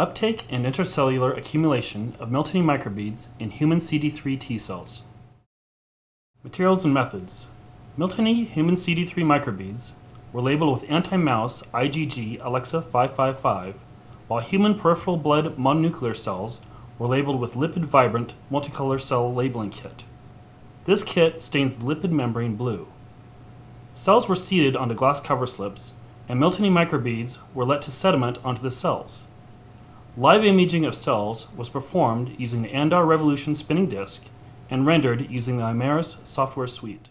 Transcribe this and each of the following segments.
Uptake and intracellular accumulation of Miltenyi microbeads in human CD3 T cells. Materials and methods. Miltenyi human CD3 microbeads were labeled with anti-mouse IgG Alexa 555, while human peripheral blood mononuclear cells were labeled with lipid Vybrant multicolor cell labeling kit. This kit stains the lipid membrane blue. Cells were seeded onto glass cover slips, and Miltenyi microbeads were let to sediment onto the cells. Live imaging of cells was performed using the Andor Revolution spinning disk and rendered using the Imaris software suite.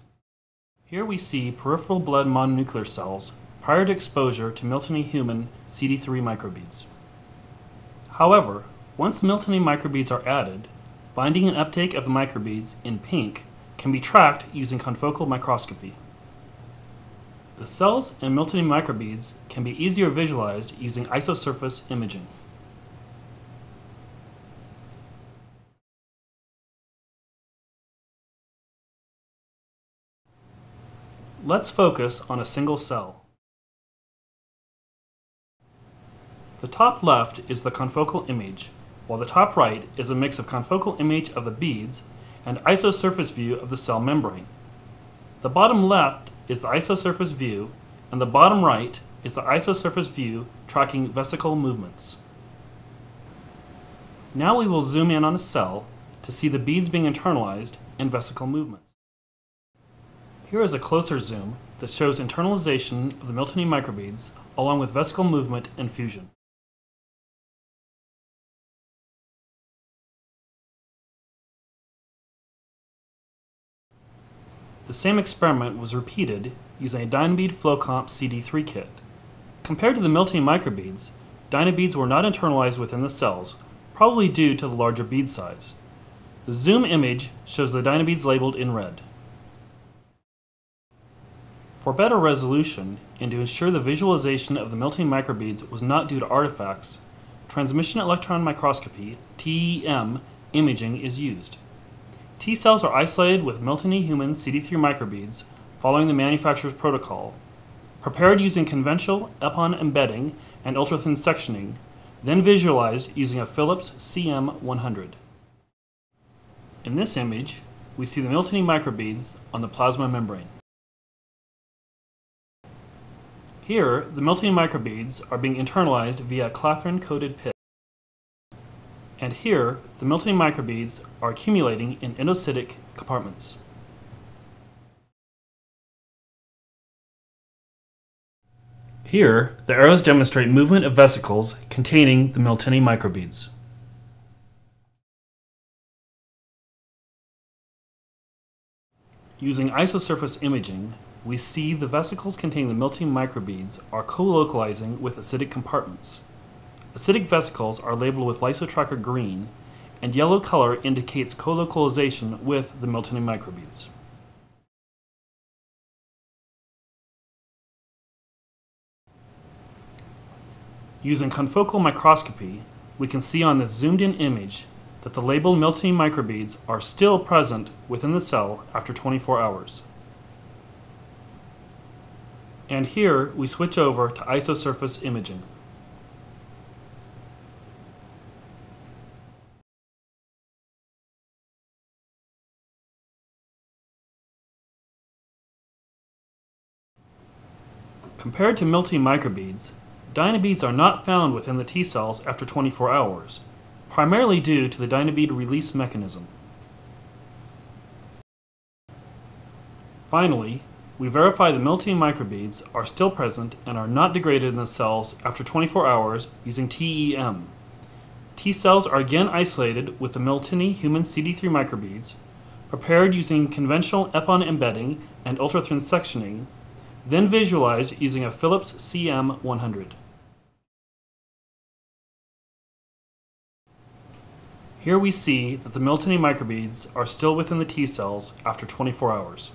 Here we see peripheral blood mononuclear cells prior to exposure to Miltenyi human CD3 microbeads. However, once the Miltenyi microbeads are added, binding and uptake of the microbeads in pink can be tracked using confocal microscopy. The cells and Miltenyi microbeads can be easier visualized using isosurface imaging. Let's focus on a single cell. The top left is the confocal image, while the top right is a mix of confocal image of the beads and isosurface view of the cell membrane. The bottom left is the isosurface view, and the bottom right is the isosurface view tracking vesicle movements. Now we will zoom in on a cell to see the beads being internalized and vesicle movements. Here is a closer zoom that shows internalization of the Miltenyi microbeads along with vesicle movement and fusion. The same experiment was repeated using a Dynabead FlowComp CD3 kit. Compared to the Miltenyi microbeads, Dynabeads were not internalized within the cells, probably due to the larger bead size. The zoom image shows the Dynabeads labeled in red. For better resolution, and to ensure the visualization of the Miltenyi microbeads was not due to artifacts, transmission electron microscopy, TEM, imaging is used. T cells are isolated with Miltenyi human CD3 microbeads following the manufacturer's protocol, prepared using conventional EPON embedding and ultrathin sectioning, then visualized using a Philips CM100. In this image, we see the Miltenyi microbeads on the plasma membrane. Here, the Miltenyi microbeads are being internalized via clathrin-coated pit. And here, the Miltenyi microbeads are accumulating in endocytic compartments. Here, the arrows demonstrate movement of vesicles containing the Miltenyi microbeads. Using isosurface imaging, we see the vesicles containing the Miltenyi microbeads are co-localizing with acidic compartments. Acidic vesicles are labeled with lysotracker green, and yellow color indicates co-localization with the Miltenyi microbeads. Using confocal microscopy, we can see on this zoomed-in image that the labeled Miltenyi microbeads are still present within the cell after 24 hours. And here we switch over to isosurface imaging. Compared to Miltenyi microbeads, Dynabeads are not found within the T cells after 24 hours, primarily due to the Dynabead release mechanism. Finally, we verify the Miltenyi microbeads are still present and are not degraded in the cells after 24 hours using TEM. T cells are again isolated with the Miltenyi human CD3 microbeads, prepared using conventional EPON embedding and ultrathin sectioning, then visualized using a Philips CM100. Here we see that the Miltenyi microbeads are still within the T cells after 24 hours.